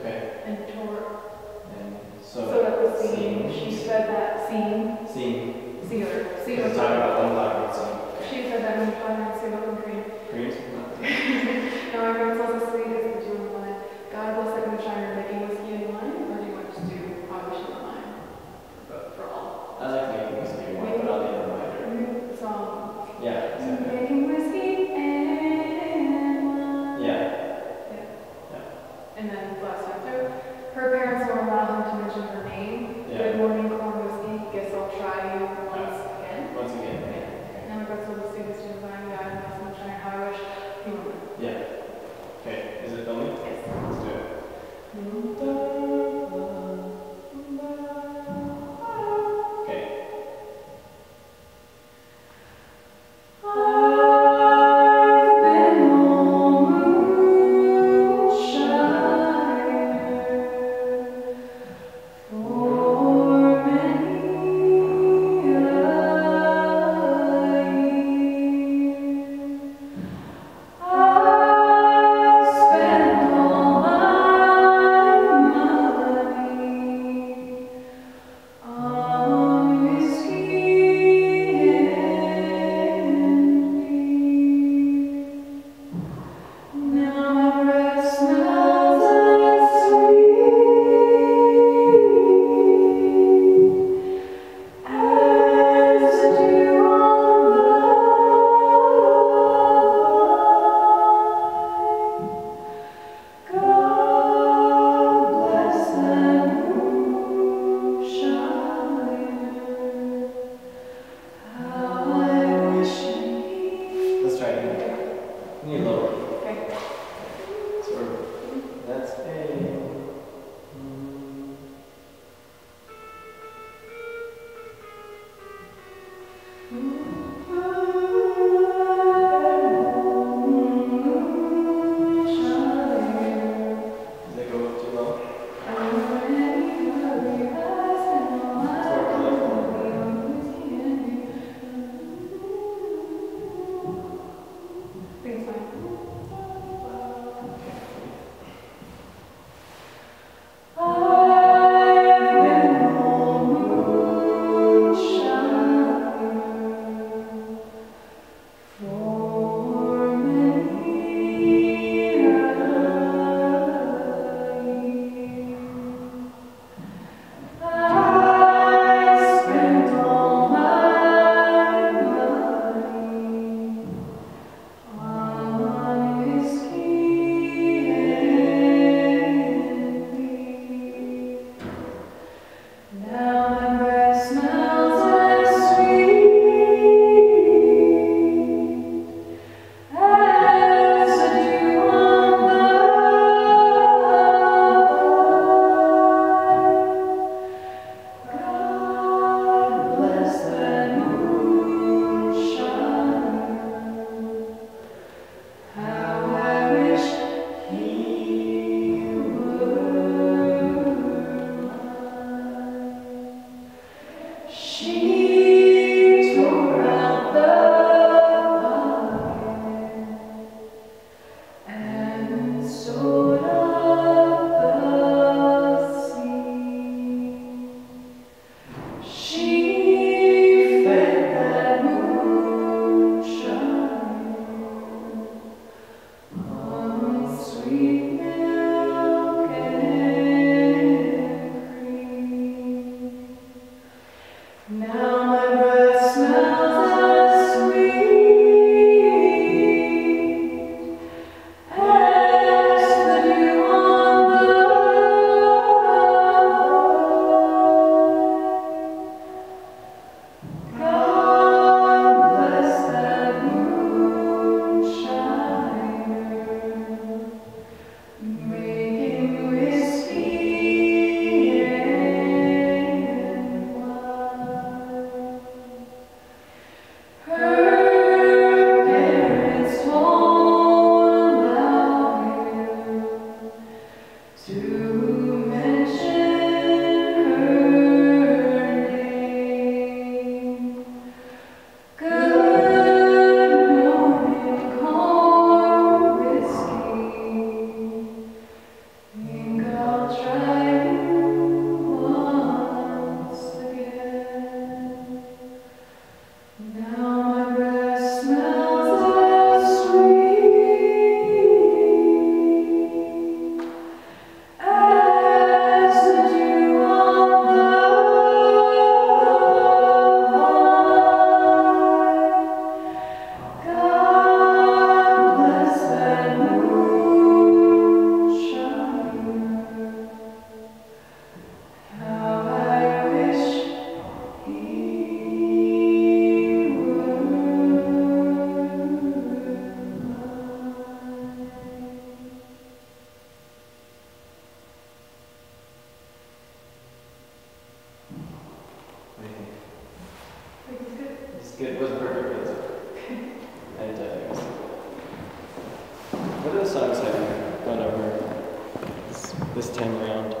Okay. And tore. And so. So it was. She said that scene. Scene. Sealer. Sealer. She's talking about one black one She said that in the and sealer and cream. Cream? No, my grandson the asleep. She Mm-hmm. good. It wasn't perfect, but it's okay. And uh, it was What are the songs I've gone over this, this time around?